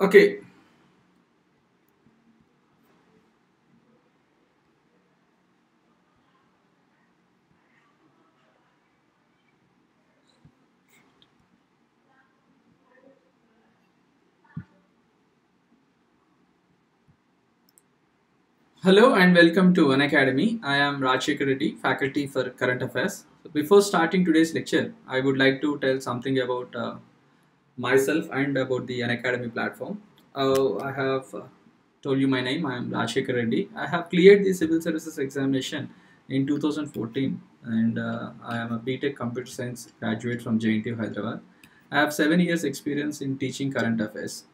Okay. Hello and welcome to One Unacademy. I am Rajshekar Reddy, faculty for current affairs. Before starting today's lecture, I would like to tell something about uh, myself and about the Unacademy platform. Uh, I have uh, told you my name. I am Rajshekar Reddy. I have cleared the civil services examination in 2014 and uh, I am a BTech computer science graduate from JNTU Hyderabad. I have seven years experience in teaching current affairs.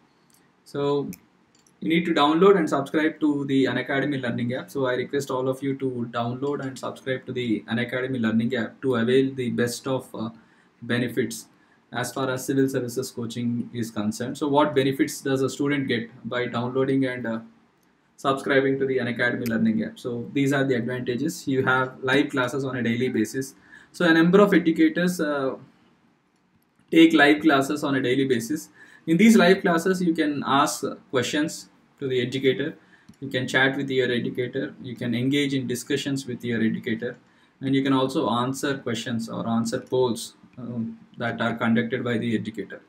So you need to download and subscribe to the Unacademy Learning app. So I request all of you to download and subscribe to the Unacademy Learning app to avail the best of uh, benefits as far as civil services coaching is concerned. So what benefits does a student get by downloading and uh, subscribing to the Unacademy Learning app? So these are the advantages. You have live classes on a daily basis. So a number of educators uh, take live classes on a daily basis. In these live classes, you can ask questions to the educator. You can chat with your educator. You can engage in discussions with your educator. And you can also answer questions or answer polls um, that are conducted by the educator.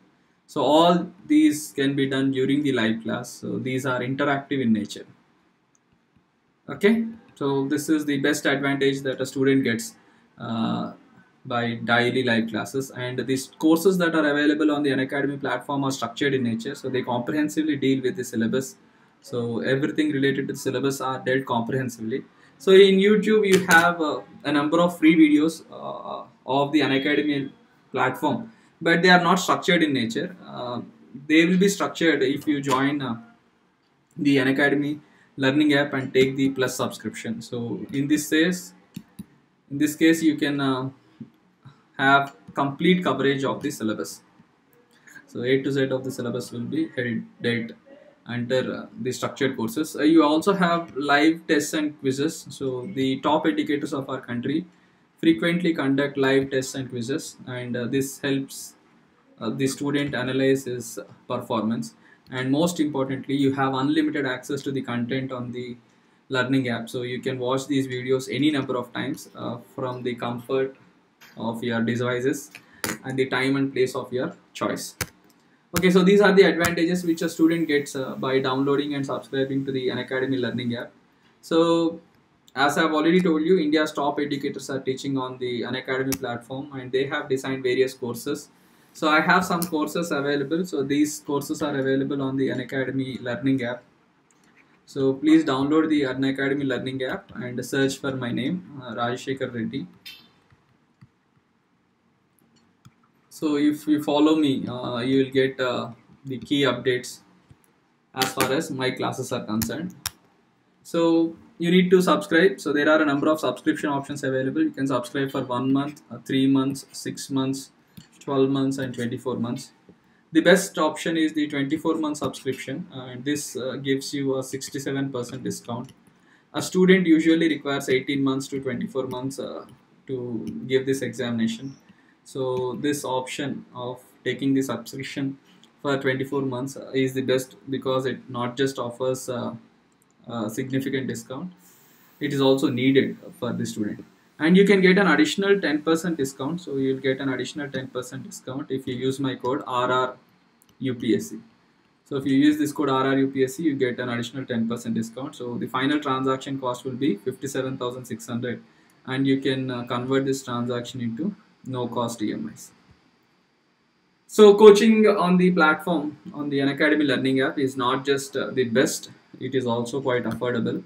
So all these can be done during the live class. So these are interactive in nature. Okay? So this is the best advantage that a student gets uh, by daily live classes. And these courses that are available on the Unacademy platform are structured in nature. So they comprehensively deal with the syllabus so everything related to the syllabus are dealt comprehensively. So in youtube you have uh, a number of free videos uh, of the unacademy platform but they are not structured in nature. Uh, they will be structured if you join uh, the unacademy learning app and take the plus subscription. So in this case in this case you can uh, have complete coverage of the syllabus. So a to z of the syllabus will be dealt under uh, the structured courses. Uh, you also have live tests and quizzes. So the top educators of our country frequently conduct live tests and quizzes and uh, this helps the student analyze his performance and most importantly you have unlimited access to the content on the learning app so you can watch these videos any number of times uh, from the comfort of your devices and the time and place of your choice Okay, so these are the advantages which a student gets uh, by downloading and subscribing to the Unacademy Learning app. So, as I've already told you, India's top educators are teaching on the Unacademy platform and they have designed various courses. So, I have some courses available. So, these courses are available on the Unacademy Learning app. So, please download the Unacademy Learning app and search for my name, uh, Rajshekar Reddy. So if you follow me uh, you will get uh, the key updates as far as my classes are concerned. So you need to subscribe. So there are a number of subscription options available. You can subscribe for one month uh, three months six months 12 months and 24 months. The best option is the 24 month subscription and this uh, gives you a 67% discount. A student usually requires 18 months to 24 months uh, to give this examination so this option of taking the subscription for 24 months is the best because it not just offers a, a significant discount. It is also needed for the student. And you can get an additional 10% discount. So you'll get an additional 10% discount if you use my code RR UPSC so if you use this code RR UPSC you get an additional 10% discount. So the final transaction cost will be 57,600 and you can uh, convert this transaction into no cost EMIs. So coaching on the platform on the Unacademy Learning app is not just uh, the best, it is also quite affordable.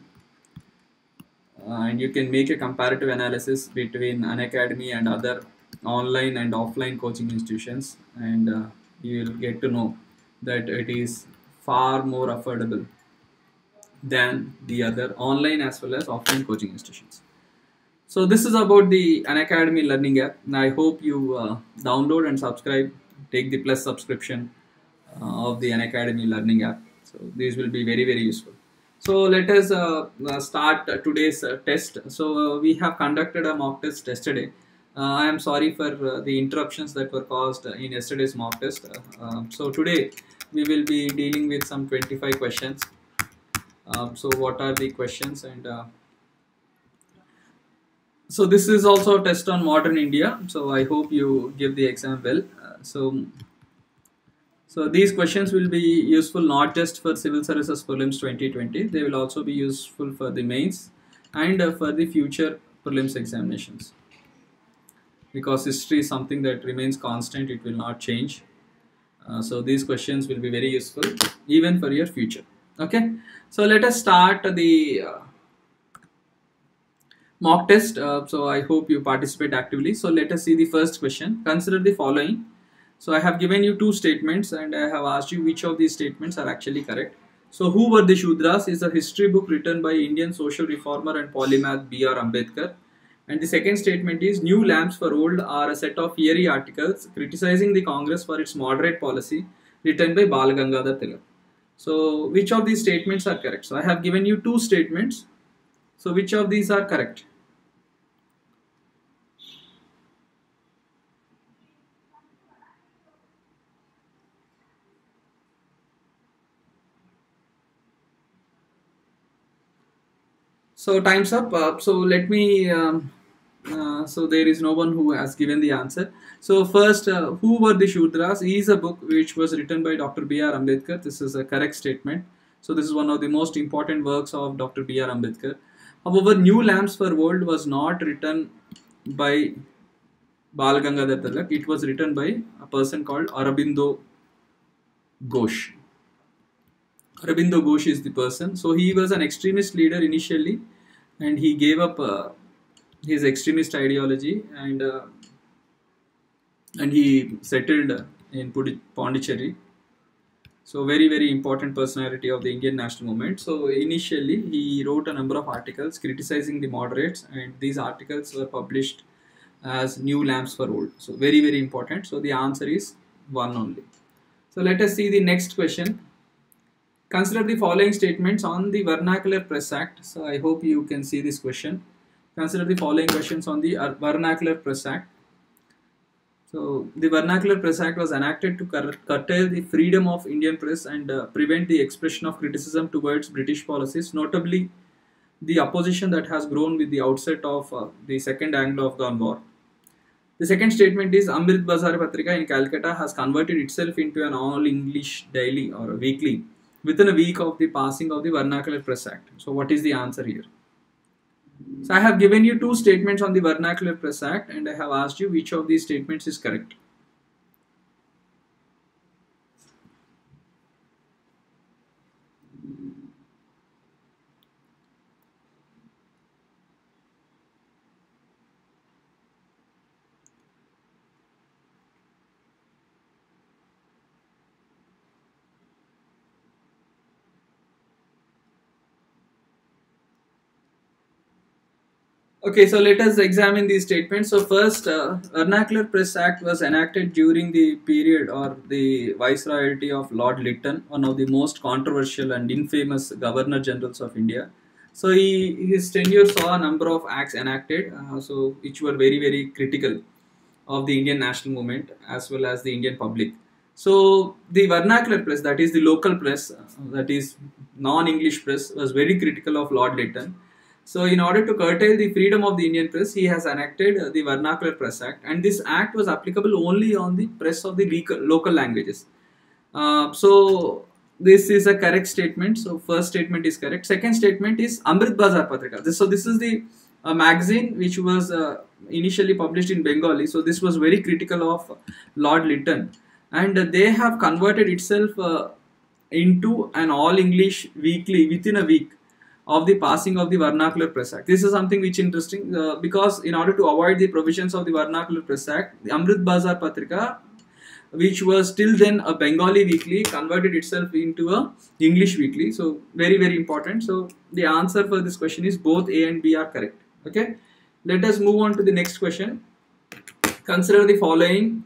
Uh, and you can make a comparative analysis between Unacademy and other online and offline coaching institutions and uh, you will get to know that it is far more affordable than the other online as well as offline coaching institutions. So this is about the Unacademy Learning app. I hope you uh, download and subscribe, take the plus subscription uh, of the Unacademy Learning app. So these will be very very useful. So let us uh, uh, start today's uh, test. So uh, we have conducted a mock test yesterday. I am sorry for the interruptions that were caused in yesterday's mock test. Uh, so today we will be dealing with some 25 questions. Um, so what are the questions and so this is also a test on modern India. So I hope you give the exam well. Uh, so so these questions will be useful not just for civil services prelims 2020. They will also be useful for the mains and uh, for the future prelims examinations. Because history is something that remains constant, it will not change. Uh, so these questions will be very useful even for your future. Okay, so let us start the uh, mock test. Uh, so I hope you participate actively. So let us see the first question. Consider the following. So I have given you two statements and I have asked you which of these statements are actually correct. So who were the Shudras is a history book written by Indian social reformer and polymath B.R. Ambedkar. And the second statement is New Lamps for Old are a set of fiery articles criticizing the Congress for its moderate policy written by Bal Gangadhar Tilak. So which of these statements are correct? So I have given you two statements. So which of these are correct? So time's up. Uh, so let me. Um, uh, so there is no one who has given the answer. So first, uh, who were the Shudras? Is a book which was written by Dr. B. R. Ambedkar. This is a correct statement. So this is one of the most important works of Dr. B. R. Ambedkar. However, New Lamps for Old was not written by Bal Gangadhar Tilak. It was written by a person called Aurobindo Ghosh. Aurobindo Ghosh is the person. So he was an extremist leader initially, and he gave up uh, his extremist ideology and uh, and he settled in Pondicherry. So very very important personality of the Indian national movement. So initially he wrote a number of articles criticizing the moderates, and these articles were published as New Lamps for Old. So very very important. So the answer is one only. So let us see the next question. Consider the following statements on the Vernacular Press Act. So I hope you can see this question. Consider the following questions on the Vernacular Press Act. So the Vernacular Press Act was enacted to curtail the freedom of Indian press and uh, prevent the expression of criticism towards British policies, notably the opposition that has grown with the outset of uh, the Second Anglo-Afghan War. The second statement is Amrit Bazar Patrika in Calcutta has converted itself into an all-English daily or weekly within a week of the passing of the Vernacular Press Act. So what is the answer here? So I have given you two statements on the Vernacular Press Act and I have asked you which of these statements is correct. Okay, so let us examine these statements. So first, uh, Vernacular Press Act was enacted during the period or the viceroyalty of Lord Lytton, one of the most controversial and infamous Governor Generals of India. So he, his tenure saw a number of acts enacted, uh, so which were very very critical of the Indian national movement as well as the Indian public. So the vernacular press, that is the local press, uh, that is non-English press, was very critical of Lord Lytton so, in order to curtail the freedom of the Indian press, he has enacted the Vernacular Press Act, and this act was applicable only on the press of the local languages. Uh, so, this is a correct statement. So, first statement is correct. Second statement is Amrit Bazar Patrika. This, so, this is the uh, magazine which was uh, initially published in Bengali. So, this was very critical of Lord Lytton, and they have converted itself uh, into an all English weekly within a week of the passing of the Vernacular Press Act. This is something which interesting uh, because in order to avoid the provisions of the Vernacular Press Act, the Amrit Bazar Patrika, which was till then a Bengali weekly, converted itself into a English weekly. So very very important. So the answer for this question is both A and B are correct. Okay. Let us move on to the next question. Consider the following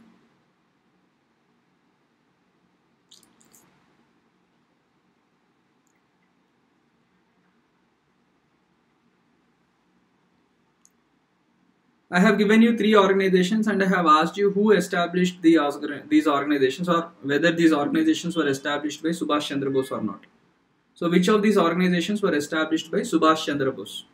I have given you three organizations and I have asked you who established the, these organizations or whether these organizations were established by Subhash Chandra Bose or not. So which of these organizations were established by Subhash Chandra Bose?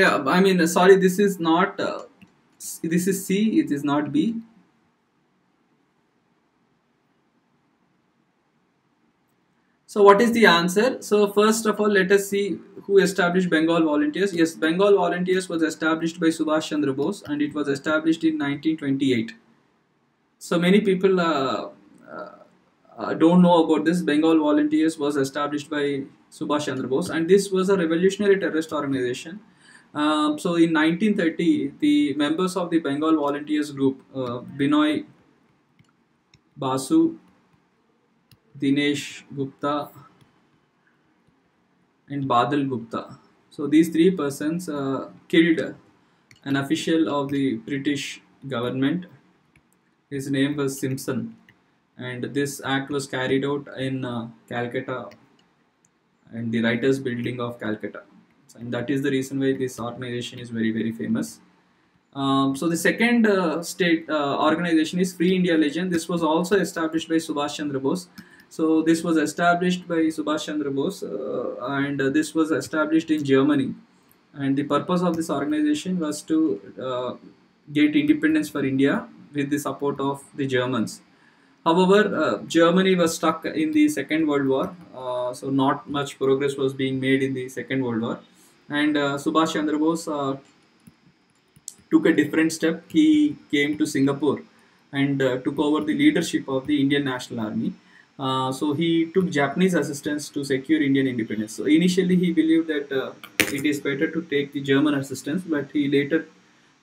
Yeah i mean sorry this is not uh, this is c it is not b. So what is the answer? So first of all let us see who established bengal volunteers. Yes bengal volunteers was established by subhash chandra bose and it was established in 1928 so many people uh, uh, don't know about this. Bengal volunteers was established by subhash chandra bose and this was a revolutionary terrorist organization um, so in 1930, the members of the Bengal Volunteers Group, uh, Binoy Basu, Dinesh Gupta, and Badal Gupta. So these three persons uh, killed an official of the British government. His name was Simpson, and this act was carried out in uh, Calcutta and the Writers' Building of Calcutta and that is the reason why this organization is very very famous um, so the second uh, state uh, organization is Free India Legion. This was also established by Subhash Chandra Bose. So this was established by Subhash Chandra Bose, uh, and uh, this was established in Germany. And the purpose of this organization was to uh, get independence for India with the support of the Germans. However, uh, Germany was stuck in the Second World War, so not much progress was being made in the Second World War and uh, Subhash Chandra Bose uh, took a different step. He came to Singapore and uh, took over the leadership of the Indian National Army. Uh, so he took Japanese assistance to secure Indian independence. So initially he believed that uh, it is better to take the German assistance, but he later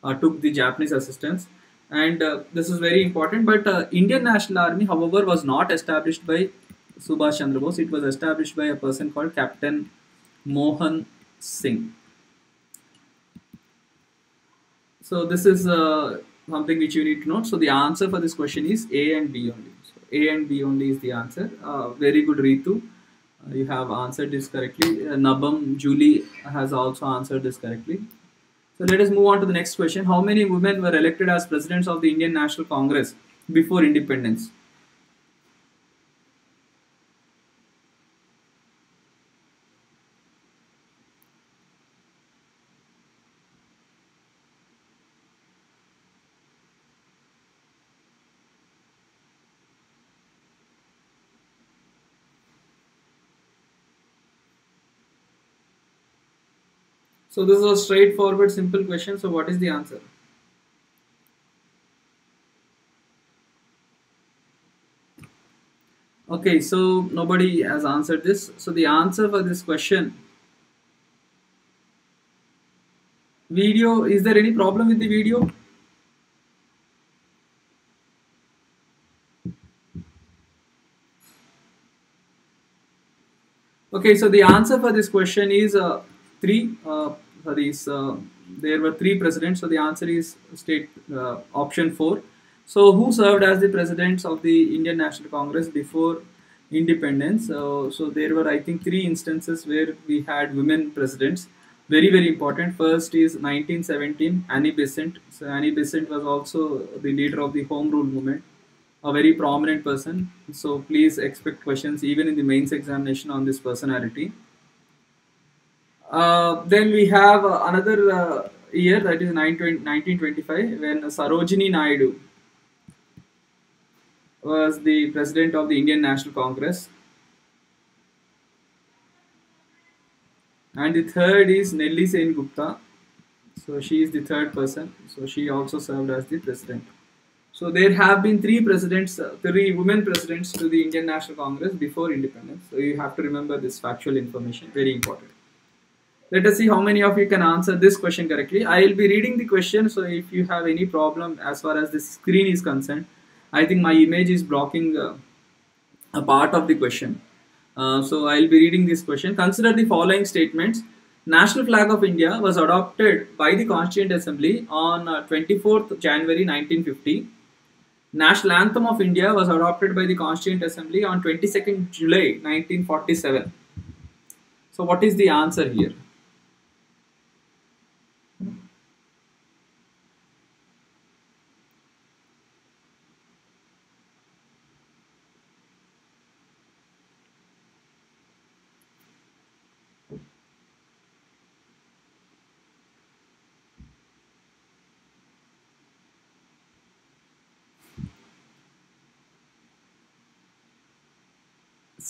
uh, took the Japanese assistance. And this is very important. But Indian National Army, however, was not established by Subhash Chandra Bose. It was established by a person called Captain Mohan Singh. So this is uh, something which you need to note. So the answer for this question is A and B only. So A and B only is the answer. Uh, very good Ritu. Uh, you have answered this correctly. Uh, Nabam Julie has also answered this correctly. So let us move on to the next question. How many women were elected as presidents of the Indian National Congress before independence? So this is a straightforward simple question. So what is the answer? Okay, so nobody has answered this. So the answer for this question video is there any problem with the video okay so the answer for this question is uh, three uh, uh, there were three presidents. So the answer is state uh, option 4 so who served as the presidents of the indian national congress before independence? Uh, so there were i think three instances where we had women presidents. Very very important. First is 1917 annie besant. So annie besant was also the leader of the home rule movement a very prominent person. So please expect questions even in the mains examination on this personality uh, then we have uh, another uh, year that is 1925 when Sarojini Naidu was the president of the Indian National Congress. And the third is Nellie Sen Gupta. So she is the third person. So she also served as the president. So there have been three presidents, uh, three women presidents to the Indian National Congress before independence. So you have to remember this factual information, very important. Let us see how many of you can answer this question correctly. I will be reading the question, so if you have any problem as far as the screen is concerned, I think my image is blocking uh, a part of the question. Uh, so I'll be reading this question. Consider the following statements. National flag of India was adopted by the Constituent Assembly on uh, 24th January 1950. National Anthem of India was adopted by the Constituent Assembly on 22nd July 1947. So what is the answer here?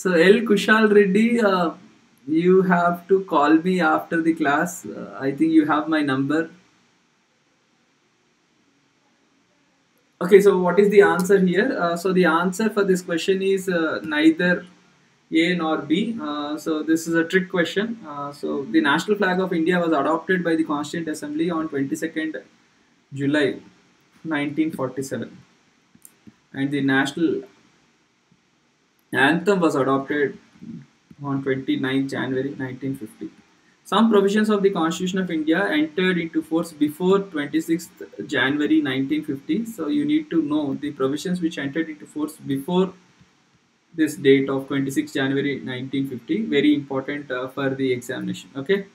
So L Kushal Reddy, uh, you have to call me after the class. Uh, I think you have my number. Okay, so what is the answer here? Uh, so the answer for this question is uh, neither A nor B. Uh, so this is a trick question. Uh, so the national flag of India was adopted by the Constituent Assembly on 22nd July 1947, and the national anthem was adopted on 29 January 1950. Some provisions of the Constitution of India entered into force before 26th January 1950. So you need to know the provisions which entered into force before this date of 26 January 1950. Very important uh, for the examination. Okay.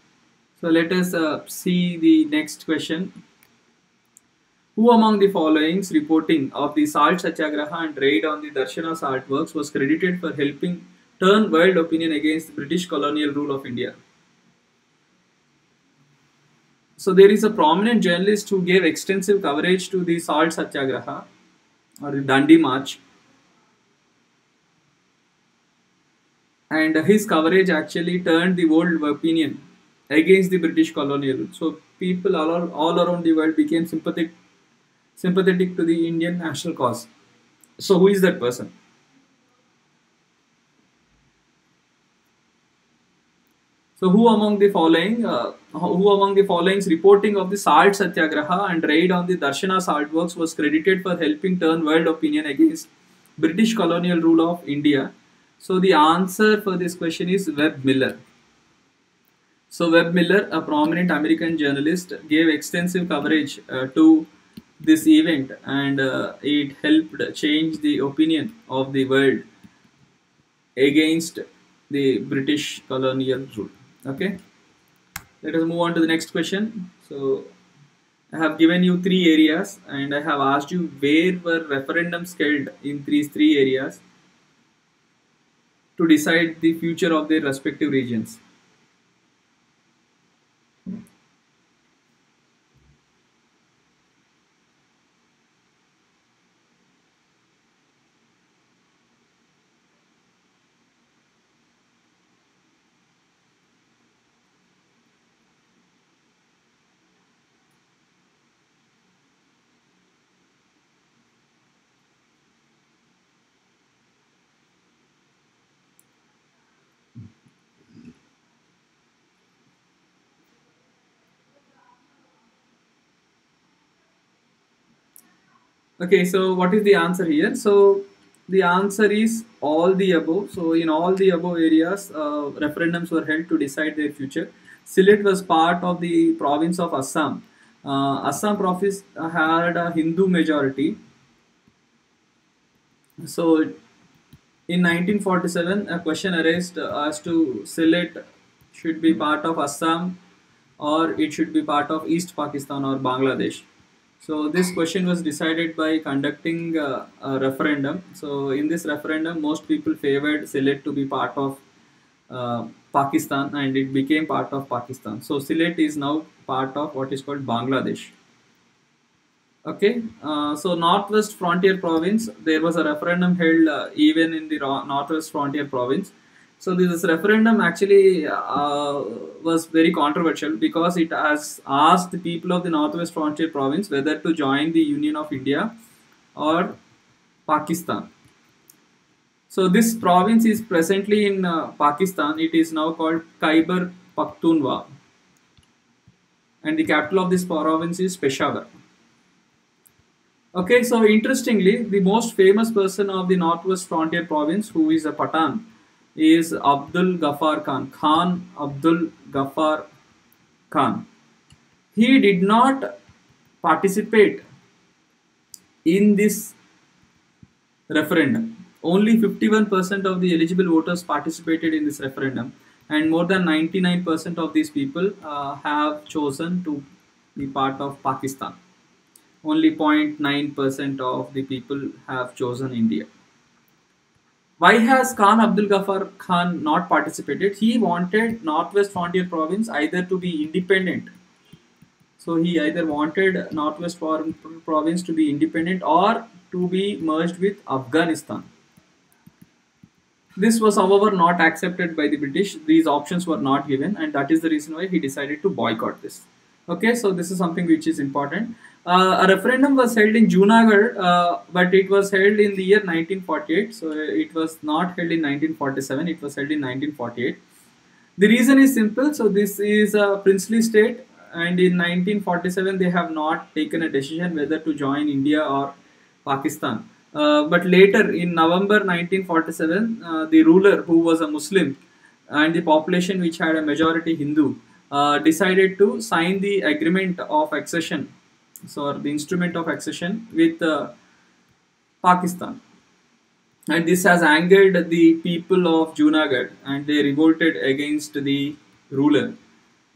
So let us uh, see the next question. Who among the followings reporting of the Salt Satyagraha and raid on the Dharasana salt works was credited for helping turn world opinion against the British colonial rule of India? So there is a prominent journalist who gave extensive coverage to the Salt Satyagraha or the Dandi March. And his coverage actually turned the world opinion against the British colonial rule. So people all, all around the world became sympathetic sympathetic to the Indian national cause. So, who is that person? So, who among the following, uh, who among the following's reporting of the Salt Satyagraha and raid on the Dharasana salt works was credited for helping turn world opinion against British colonial rule of India? So, the answer for this question is Webb Miller. So, Webb Miller, a prominent American journalist, gave extensive coverage uh, to this event and uh, it helped change the opinion of the world against the British colonial rule. Okay, let us move on to the next question. So, I have given you three areas and I have asked you where were referendums held in these three areas to decide the future of their respective regions. Okay, so what is the answer here? So the answer is all the above. So in all the above areas, uh, referendums were held to decide their future. Sylhet was part of the province of Assam. Uh, Assam province had a Hindu majority. So in 1947, a question arose as to Sylhet should be part of Assam or it should be part of East Pakistan or Bangladesh. So this question was decided by conducting uh, a referendum. So in this referendum, most people favored Sylhet to be part of uh, Pakistan, and it became part of Pakistan. So Sylhet is now part of what is called Bangladesh. Okay, uh, so Northwest Frontier Province, there was a referendum held uh, even in the Northwest Frontier Province. So this referendum actually uh, was very controversial because it has asked the people of the Northwest Frontier Province whether to join the Union of India or Pakistan. So this province is presently in uh, Pakistan. It is now called Khyber Pakhtunkhwa, and the capital of this province is Peshawar. Okay, so interestingly, the most famous person of the Northwest Frontier Province, who is a Pathan, is Abdul Ghaffar Khan. Khan Abdul Ghaffar Khan. He did not participate in this referendum. Only 51% of the eligible voters participated in this referendum, and more than 99% of these people uh, have chosen to be part of Pakistan. Only 0.9% of the people have chosen India. Why has Khan Abdul Ghaffar Khan not participated? He wanted Northwest Frontier Province either to be independent. So he either wanted Northwest Province to be independent or to be merged with Afghanistan. This was, however, not accepted by the British. These options were not given, and that is the reason why he decided to boycott this. Okay, so this is something which is important. Uh, a referendum was held in Junagadh, uh, but it was held in the year 1948. So it was not held in 1947. It was held in 1948. The reason is simple. So this is a princely state, and in 1947 they have not taken a decision whether to join India or Pakistan. Uh, but later in November 1947, uh, the ruler who was a Muslim and the population which had a majority Hindu uh, decided to sign the agreement of accession, so the instrument of accession with uh, Pakistan. And this has angered the people of Junagadh and they revolted against the ruler.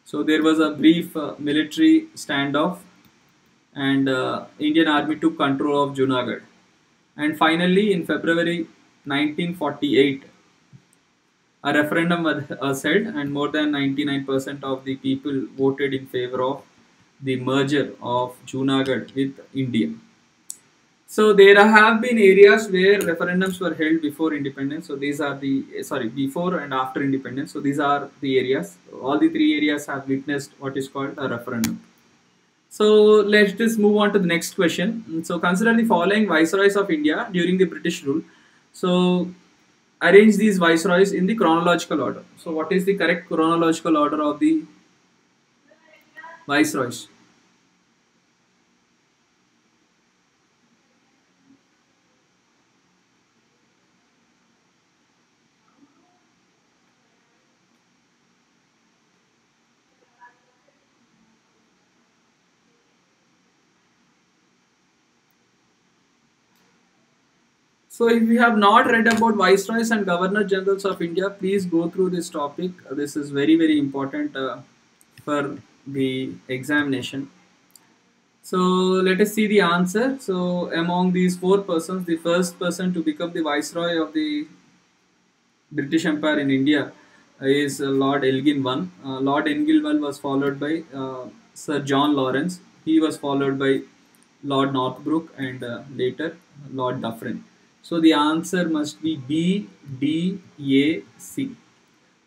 So there was a brief uh, military standoff and Indian army took control of Junagadh and finally, in February 1948, a referendum was held, and more than 99% of the people voted in favor of the merger of Junagadh with India. So there have been areas where referendums were held before independence. So these are the sorry before and after independence. So these are the areas. All the three areas have witnessed what is called a referendum. So let's just move on to the next question. So consider the following viceroys of India during the British rule. So arrange these viceroys in the chronological order. So what is the correct chronological order of the viceroys? So if you have not read about Viceroys and Governor Generals of India, please go through this topic. This is very, very important uh, for the examination. So let us see the answer. So among these four persons, the first person to become the Viceroy of the British Empire in India is uh, Lord Elgin. Uh, Lord Elgin was followed by uh, Sir John Lawrence. He was followed by Lord Northbrook and uh, later Lord Dufferin. So the answer must be B, D, A, C.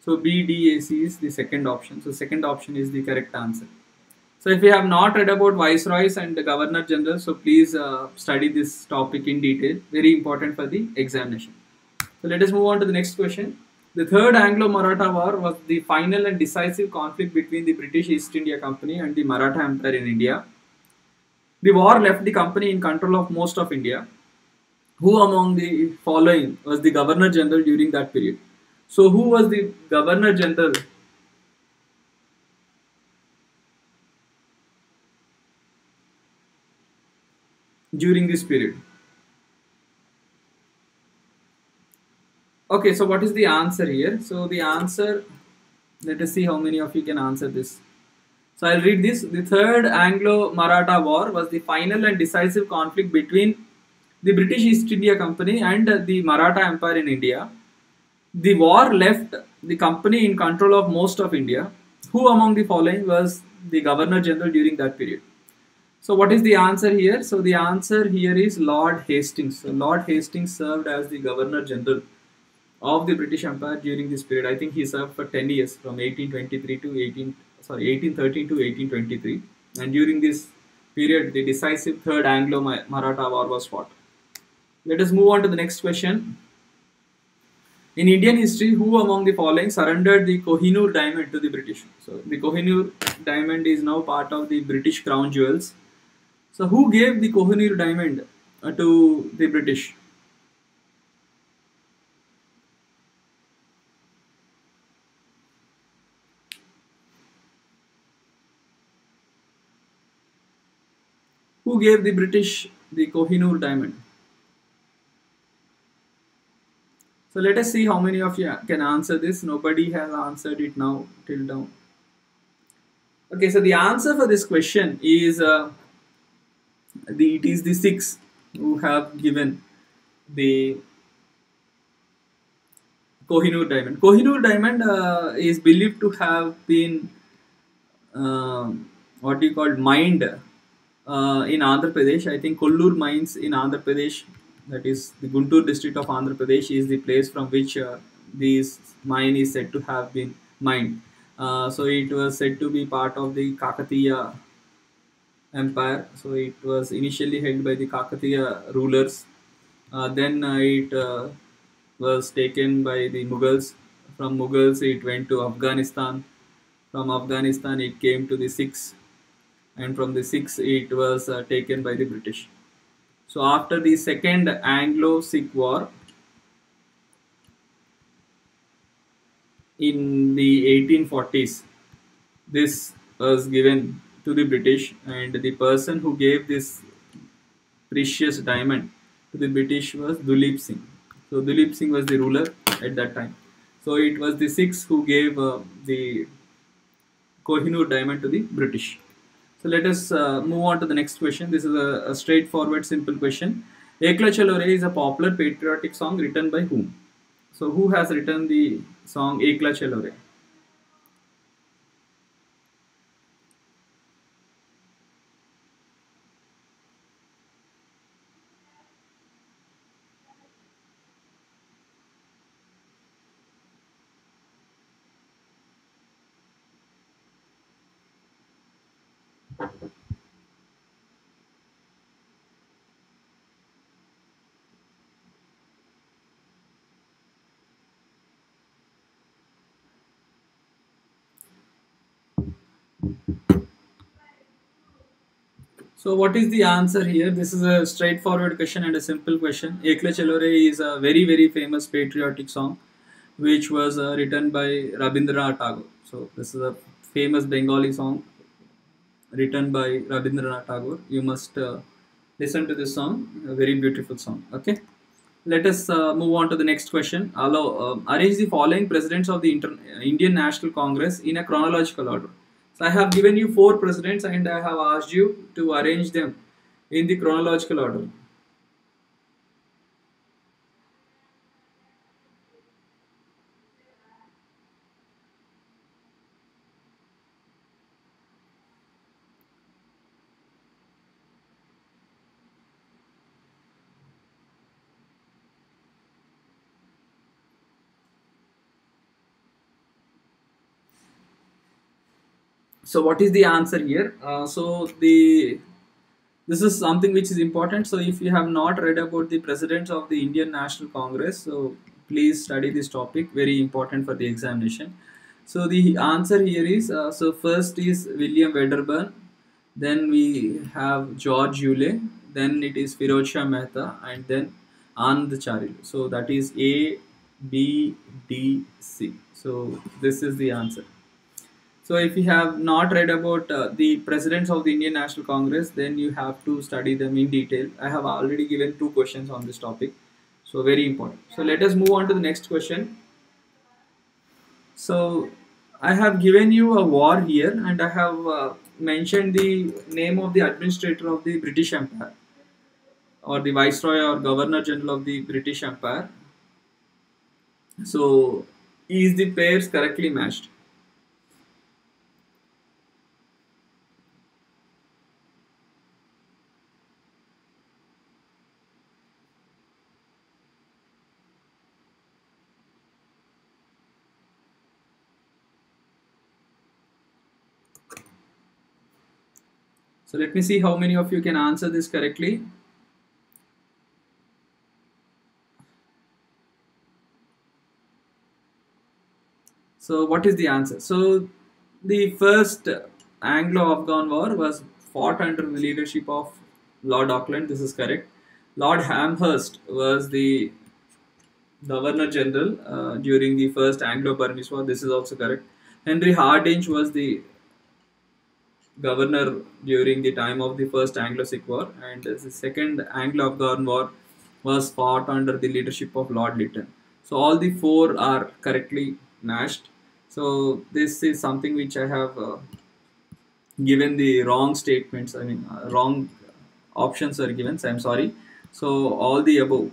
So B, D, A, C is the second option. So second option is the correct answer. So if you have not read about viceroys and the governor general, so please uh, study this topic in detail. Very important for the examination. So let us move on to the next question. The third Anglo-Maratha war was the final and decisive conflict between the British East India Company and the Maratha Empire in India. The war left the company in control of most of India who among the following was the governor general during that period? So who was the governor general? During this period. Okay so what is the answer here? So the answer let us see how many of you can answer this. So i'll read this. The third anglo maratha war was the final and decisive conflict between the British East India Company and the Maratha Empire in India. The war left the company in control of most of India. Who among the following was the Governor General during that period? So what is the answer here? So the answer here is Lord Hastings. So Lord Hastings served as the Governor General of the British Empire during this period. I think he served for 10 years from 1823 to 18 sorry 1813 to 1823 and during this period the decisive third Anglo-Maratha war was fought. Let us move on to the next question. In Indian history, who among the following surrendered the Kohinoor diamond to the British? So the Kohinoor diamond is now part of the British crown jewels. So who gave the Kohinoor diamond uh, to the British? Who gave the British the Kohinoor diamond? So let us see how many of you can answer this. Nobody has answered it now till now. Okay, so the answer for this question is uh, the it is the Sikhs who have given the Kohinoor diamond. Kohinoor diamond uh, is believed to have been uh, what you call mined uh, in Andhra Pradesh. I think Kollur mines in Andhra Pradesh, that is the Guntur district of Andhra Pradesh, is the place from which uh, this mine is said to have been mined. Uh, so it was said to be part of the Kakatiya empire. So it was initially held by the Kakatiya rulers. Uh, then uh, it uh, was taken by the Mughals. From Mughals, it went to Afghanistan. From Afghanistan, it came to the Sikhs, and from the Sikhs, it was uh, taken by the British. So after the Second Anglo-Sikh War, in the 1840s, this was given to the British, and the person who gave this precious diamond to the British was Dulip Singh. So Dulip Singh was the ruler at that time. So it was the Sikhs who gave uh, the Kohinoor diamond to the British. So let us uh, move on to the next question. This is a, a straightforward, simple question. Ekla Chalo Re is a popular patriotic song written by whom? So who has written the song Ekla Chalo So what is the answer here? This is a straightforward question and a simple question. Ekla Chalo Re is a very very famous patriotic song which was uh, written by Rabindranath Tagore. So this is a famous Bengali song written by Rabindranath Tagore. You must uh, listen to this song, a very beautiful song. Okay. Let us uh, move on to the next question. Allow, um, arrange the following presidents of the Inter- Indian National Congress in a chronological order. So I have given you four presidents and I have asked you to arrange them in the chronological order. So what is the answer here uh, so the this is something which is important so if you have not read about the presidents of the indian national congress so please study this topic very important for the examination so the answer here is uh, so first is william wedderburn then we have george Yule, then it is Firoz Mehta and then Ananda Charlu. So that is A, B, D, C. So this is the answer. So if you have not read about uh, the presidents of the Indian National Congress, then you have to study them in detail. I have already given two questions on this topic. So very important. So let us move on to the next question. So I have given you a war here and I have uh, mentioned the name of the administrator of the British Empire or the Viceroy or Governor General of the British Empire. So is the pairs correctly matched? So let me see how many of you can answer this correctly. So what is the answer? So the first Anglo-Afghan war was fought under the leadership of Lord Auckland. This is correct. Lord Amherst was the Governor General uh, during the first Anglo-Burmese War. This is also correct. Henry Hardinge was the governor during the time of the first Anglo-Sikh War, and the second Anglo-Afghan War was fought under the leadership of Lord Lytton. So all the four are correctly matched. So this is something which I have uh, given the wrong statements. I mean, uh, wrong options are given. So I'm sorry. So all the above,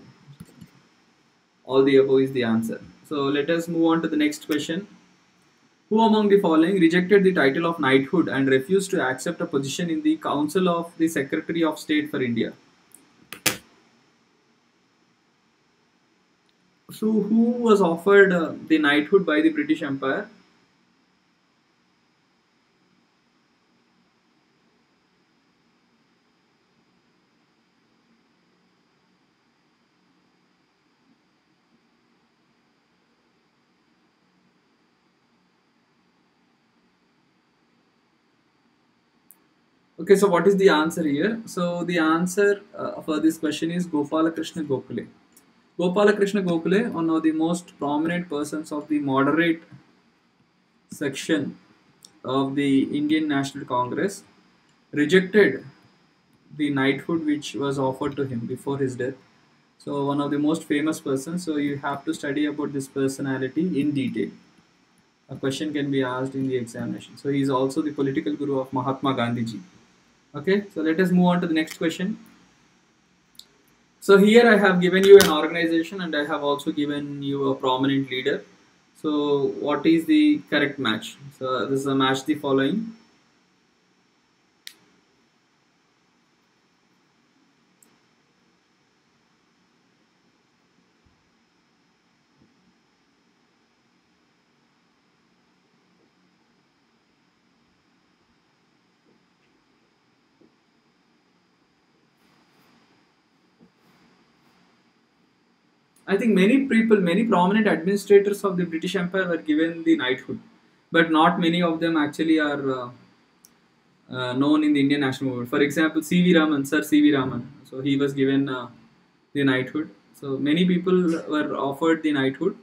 all the above is the answer. So let us move on to the next question. Who among the following rejected the title of knighthood and refused to accept a position in the Council of the Secretary of State for India? So, who was offered uh, the knighthood by the British Empire? Okay, so what is the answer here? So the answer uh, for this question is Gopalakrishna Gokhale. Gopalakrishna Gokhale, one of the most prominent persons of the moderate section of the Indian National Congress, rejected the knighthood which was offered to him before his death. So one of the most famous persons. So you have to study about this personality in detail. A question can be asked in the examination. So he is also the political guru of Mahatma Gandhi ji. Okay, so let us move on to the next question. So here I have given you an organization and I have also given you a prominent leader. So what is the correct match? So this is a match the following. I think many people, many prominent administrators of the British Empire were given the knighthood, but not many of them actually are uh, uh, known in the Indian national movement. For example, C.V. Raman, Sir C.V. Raman. So he was given uh, the knighthood. So many people were offered the knighthood,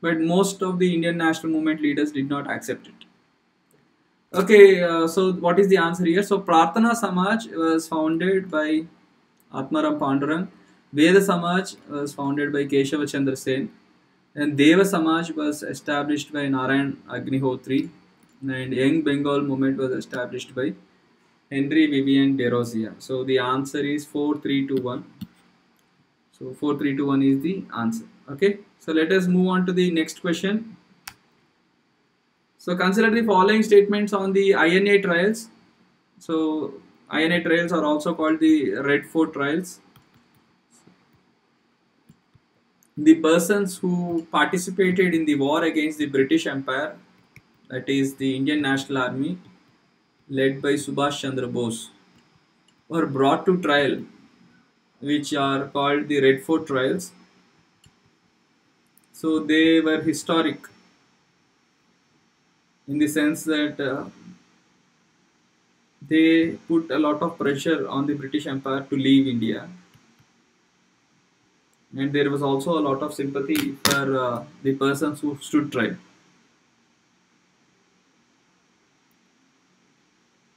but most of the Indian national movement leaders did not accept it. Okay, uh, so what is the answer here? So Prarthana Samaj was founded by Atmaram Pandurang Veda Samaj was founded by Keshava Chandra Sen and Deva Samaj was established by Narayan Agnihotri and Young Bengal movement was established by Henry Vivian Derozio. So the answer is 4321. So 4321 is the answer. Okay. So let us move on to the next question. So consider the following statements on the INA trials. So INA trials are also called the Red Fort trials the persons who participated in the war against the British Empire, that is the Indian National Army, led by Subhash Chandra Bose, were brought to trial, which are called the Red Fort trials. So they were historic in the sense that uh, they put a lot of pressure on the British Empire to leave India and there was also a lot of sympathy for uh, the persons who stood trial.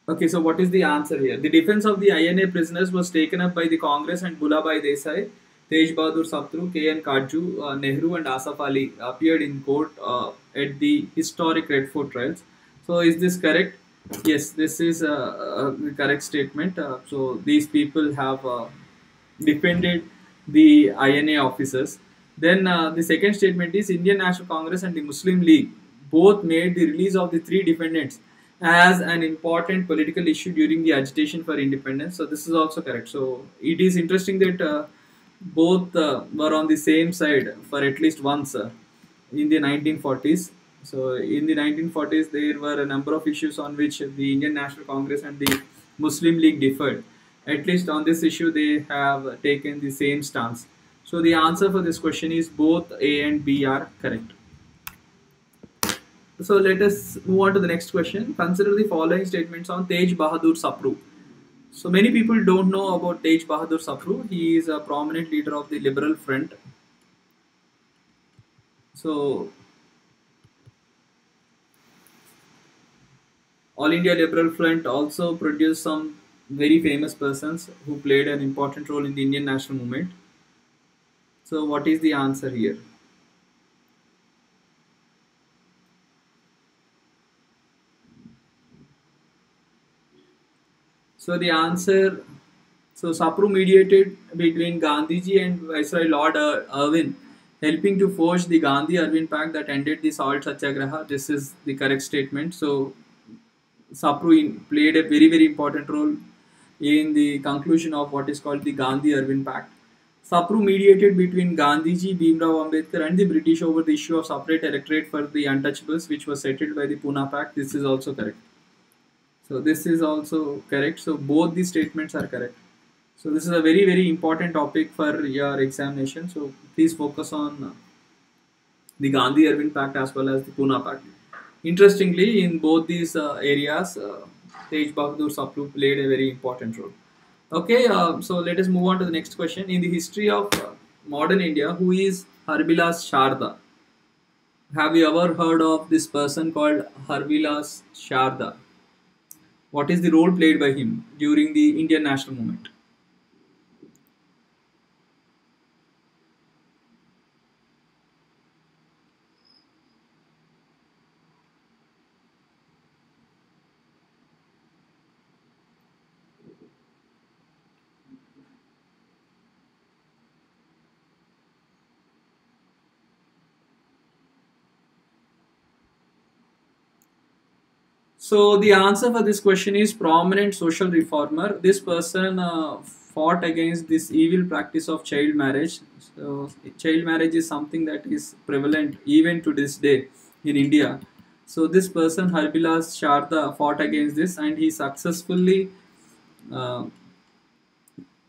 Okay, so what is the answer here? The defense of the INA prisoners was taken up by the Congress and Bhulabhai Desai, Tej Bahadur Sapru, K.N. Katju, uh, Nehru and Asaf Ali appeared in court uh, at the historic Red Fort trials. So is this correct? Yes, this is a, a correct statement. Uh, so these people have uh, defended the INA officers. Then uh, the second statement is Indian National Congress and the Muslim League both made the release of the three defendants as an important political issue during the agitation for independence. So this is also correct. So it is interesting that uh, both uh, were on the same side for at least once uh, in the 1940s. So in the 1940s, there were a number of issues on which the Indian National Congress and the Muslim League differed at least on this issue they have taken the same stance so the answer for this question is both a and b are correct so let us move on to the next question consider the following statements on tej bahadur sapru So many people don't know about Tej Bahadur Sapru. He is a prominent leader of the Liberal Front. So All India Liberal Front also produced some very famous persons who played an important role in the Indian national movement. So what is the answer here? So the answer, so Sapru mediated between Gandhiji and Viceroy Lord uh, Irwin, helping to forge the Gandhi-Irwin Pact that ended the salt satyagraha. This is the correct statement. So Sapru played a very very important role in the conclusion of what is called the Gandhi-Irwin Pact. Sapru mediated between Gandhiji, Bhimrao Ambedkar and the British over the issue of separate electorate for the untouchables which was settled by the Pune Pact. This is also correct. So this is also correct. So both the statements are correct. So this is a very very important topic for your examination. So please focus on the Gandhi Irwin Pact as well as the Pune Pact. Interestingly, in both these uh, areas, uh, Tej Bahadur Sapru played a very important role. Okay, uh, so let us move on to the next question. In the history of uh, modern India, who is Harbilas Sharda? Have you ever heard of this person called Harbilas Sharda? What is the role played by him during the Indian national movement? So the answer for this question is prominent social reformer. This person uh, fought against this evil practice of child marriage. So child marriage is something that is prevalent even to this day in India. So this person Harbilas Sharda fought against this and he successfully uh,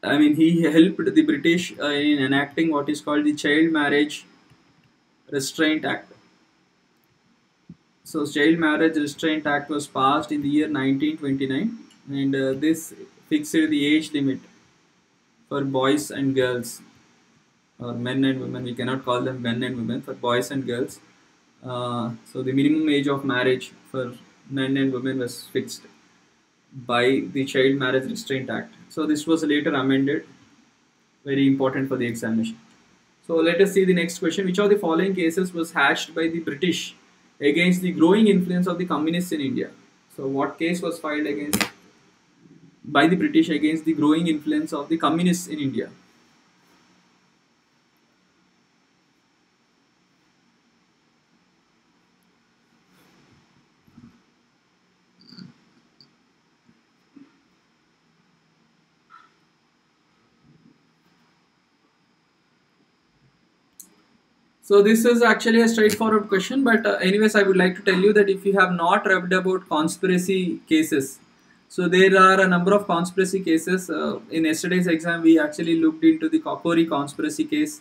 I mean he helped the British uh, in enacting what is called the Child Marriage Restraint Act so, Child Marriage Restraint Act was passed in the year 1929 and uh, this fixed the age limit for boys and girls or men and women, we cannot call them men and women, for boys and girls. Uh, so, the minimum age of marriage for men and women was fixed by the Child Marriage Restraint Act. So, this was later amended, very important for the examination. So, let us see the next question. Which of the following cases was hatched by the British against the growing influence of the communists in India. So, what case was filed against by the British against the growing influence of the communists in India? So this is actually a straightforward question, but uh, anyways, I would like to tell you that if you have not read about conspiracy cases, so there are a number of conspiracy cases. Uh, in yesterday's exam, we actually looked into the Kakori conspiracy case.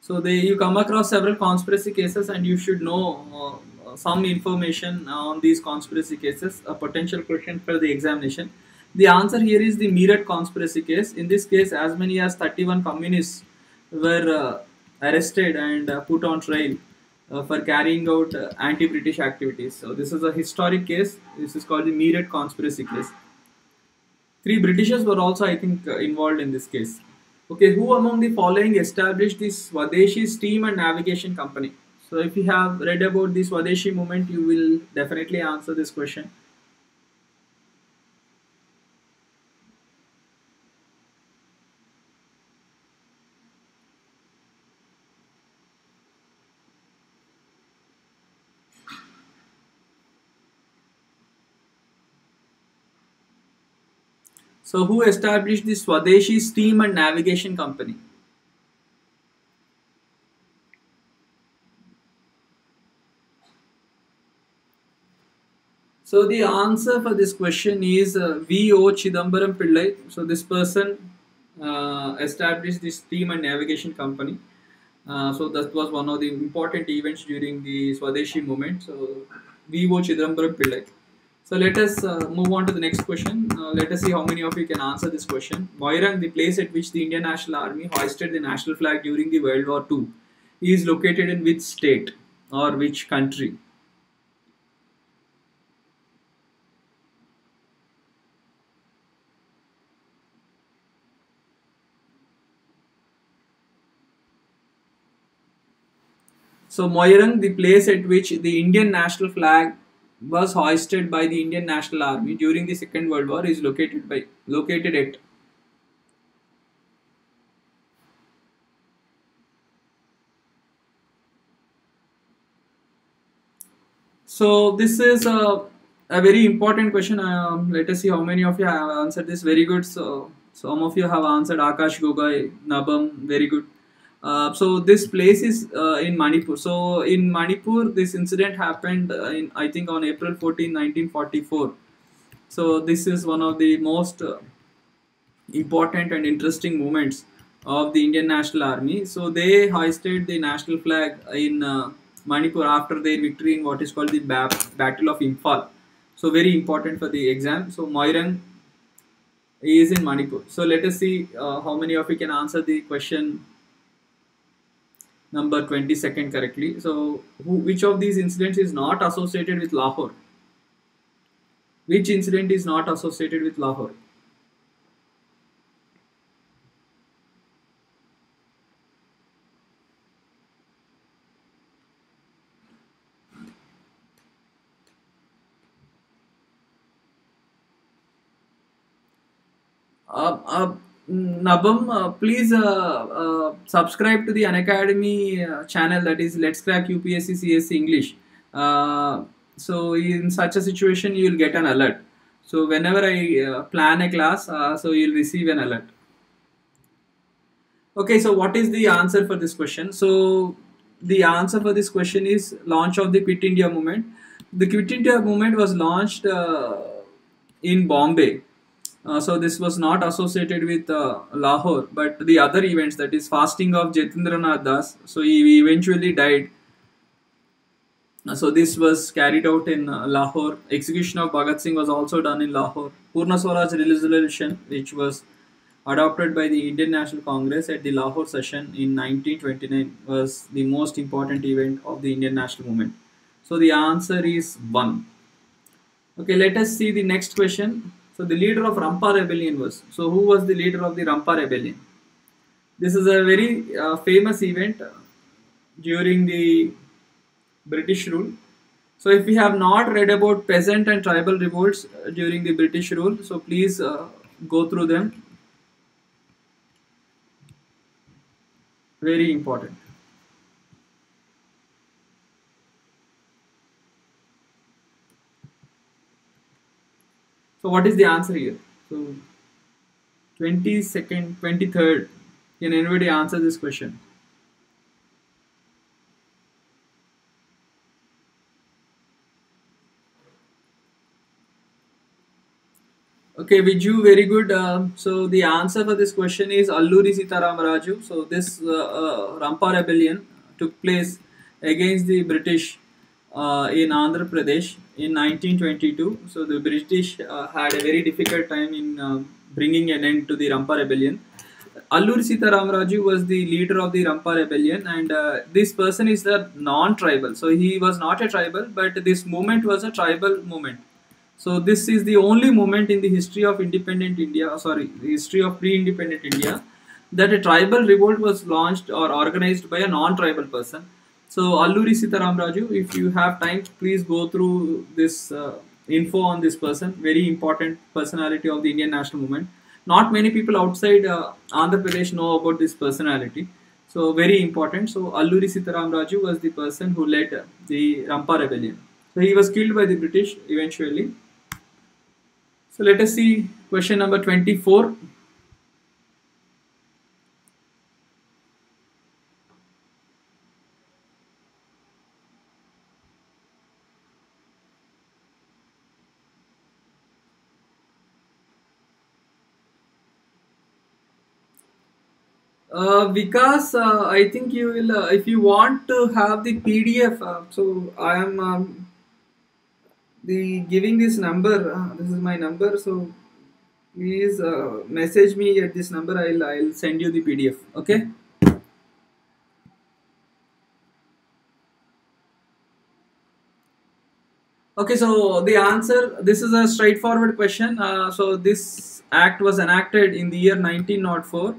So they, you come across several conspiracy cases and you should know uh, some information on these conspiracy cases, a potential question for the examination. The answer here is the Meerut conspiracy case. In this case, as many as 31 communists were uh, arrested and uh, put on trial uh, for carrying out anti-British activities. So this is a historic case. This is called the Meerut conspiracy case. Three Britishers were also, I think, involved in this case. Okay, who among the following established this Swadeshi Steam and Navigation Company? So if you have read about the Swadeshi movement, you will definitely answer this question. So who established the Swadeshi Steam and Navigation Company? So the answer for this question is uh, V.O. Chidambaram Pillai. So this person uh, established the steam and navigation company. Uh, so that was one of the important events during the Swadeshi movement. So V.O. Chidambaram Pillai. So let us uh, move on to the next question. Uh, let us see how many of you can answer this question. Moirang, the place at which the Indian National Army hoisted the national flag during the World War II, is located in which state or which country? So Moirang, the place at which the Indian national flag was hoisted by the Indian National Army during the Second World War is located by located at So this is a, a very important question. Um, let us see how many of you have answered this. Very good. So some of you have answered Akash Gogai, Nabam. Very good. Uh, so this place is uh, in Manipur. So in Manipur, this incident happened uh, in I think on April 14, 1944. So this is one of the most uh, important and interesting moments of the Indian National Army. So they hoisted the national flag in uh, Manipur after their victory in what is called the Battle of Imphal. So very important for the exam. So Moirang is in Manipur. So let us see how many of you can answer the question number 22nd correctly. So, who, which of these incidents is not associated with Lahore? Which incident is not associated with Lahore? Uh, uh, Nabam, uh, please uh, uh, subscribe to the Unacademy uh, channel that is Let's Crack UPSC CSE English. Uh, so in such a situation, you will get an alert. So whenever I uh, plan a class, so you'll receive an alert. Okay, so what is the answer for this question? So the answer for this question is launch of the Quit India movement. The Quit India movement was launched in Bombay uh, so this was not associated with uh, Lahore, but the other events, that is fasting of Jatindranath Das. So he eventually died. Uh, so this was carried out in uh, Lahore. Execution of Bhagat Singh was also done in Lahore. Purna Swaraj resolution, which was adopted by the Indian National Congress at the Lahore session in 1929, was the most important event of the Indian national movement. So the answer is one. Okay, let us see the next question. So the leader of Rampa rebellion was. So who was the leader of the Rampa rebellion? This is a very uh, famous event during the British rule. So if we have not read about peasant and tribal revolts uh, during the British rule, so please uh, go through them. Very important. So what is the answer here? So 22nd, 23rd. Can anybody answer this question? Okay, Viju, very good. Uh, so the answer for this question is Alluri Sitaramaraju. So this uh, uh, Rampa rebellion took place against the British uh, in Andhra Pradesh in 1922. So the British uh, had a very difficult time in uh, bringing an end to the Rampa rebellion. Alluri Sitaramaraju was the leader of the Rampa rebellion, and uh, this person is a non-tribal. So he was not a tribal, but this movement was a tribal movement. So this is the only movement in the history of independent India, sorry, the history of pre-independent India, that a tribal revolt was launched or organized by a non-tribal person. So Alluri Sitaram Raju, if you have time, please go through this uh, info on this person. Very important personality of the Indian national movement. Not many people outside uh, Andhra Pradesh know about this personality. So very important. So Alluri Sitaram Raju was the person who led the Rampa rebellion. So he was killed by the British eventually. So let us see question number 24. Uh, because uh, I think you will, uh, if you want to have the PDF, uh, so I am um, the giving this number. Uh, this is my number. So please uh, message me at this number. I'll I'll send you the PDF. Okay. Okay, so the answer this is a straightforward question. So this act was enacted in the year 1904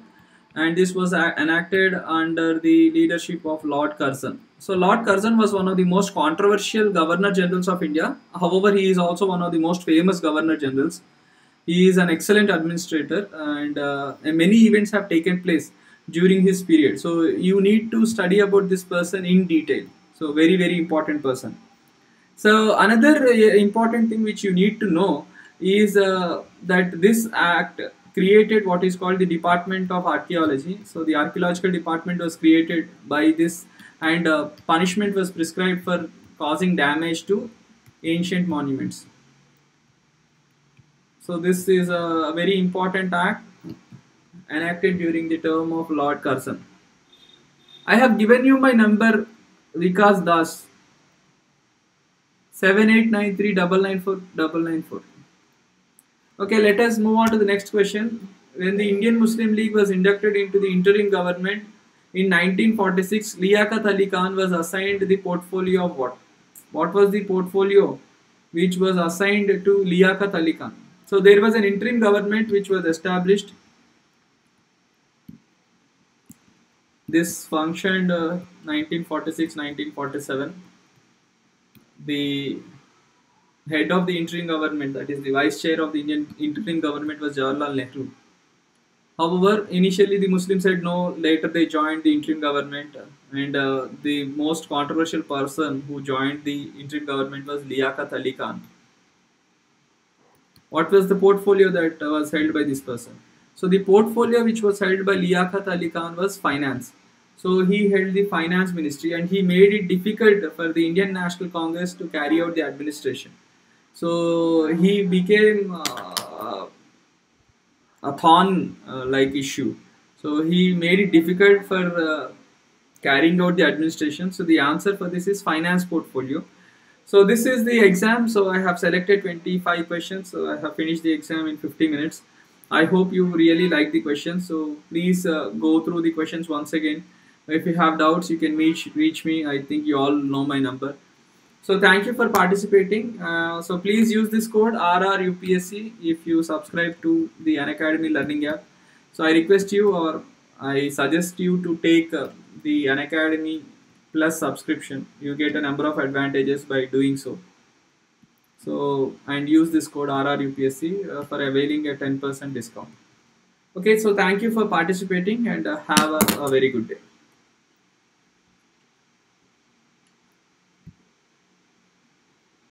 and this was enacted under the leadership of Lord Curzon. So Lord Curzon was one of the most controversial Governor Generals of India. However, he is also one of the most famous Governor Generals. He is an excellent administrator and, uh, many events have taken place during his period. So you need to study about this person in detail. So very very important person. So another uh, important thing which you need to know is uh, that this act created what is called the Department of Archaeology. So the archaeological department was created by this and uh, punishment was prescribed for causing damage to ancient monuments. So this is a very important act enacted during the term of Lord Curzon. I have given you my number Vikas Das 7893 Okay, let us move on to the next question. When the Indian Muslim League was inducted into the interim government in 1946, Liaquat Ali Khan was assigned the portfolio of what? What was the portfolio which was assigned to Liaquat Ali Khan? So there was an interim government which was established. This functioned uh, 1946-1947. The head of the interim government, that is the vice chair of the Indian interim government, was Jawaharlal Nehru. However, initially the Muslims said no. Later they joined the interim government, and uh, the most controversial person who joined the interim government was Liaquat Ali Khan. What was the portfolio that was held by this person? So the portfolio which was held by Liaquat Ali Khan was finance. So he held the finance ministry and he made it difficult for the Indian National Congress to carry out the administration. So he became uh, a thorn uh, like issue. So he made it difficult for uh, carrying out the administration. So the answer for this is finance portfolio. So this is the exam. So I have selected 25 questions. So I have finished the exam in 50 minutes. I hope you really like the questions. So please uh, go through the questions once again. If you have doubts, you can reach, reach me. I think you all know my number. So thank you for participating. Uh, so please use this code RRUPSC if you subscribe to the Unacademy Learning app. So I request you or I suggest you to take uh, the Unacademy Plus subscription. You get a number of advantages by doing so. So and use this code RRUPSC uh, for availing a 10% discount. Okay, so thank you for participating and uh, have a, a very good day.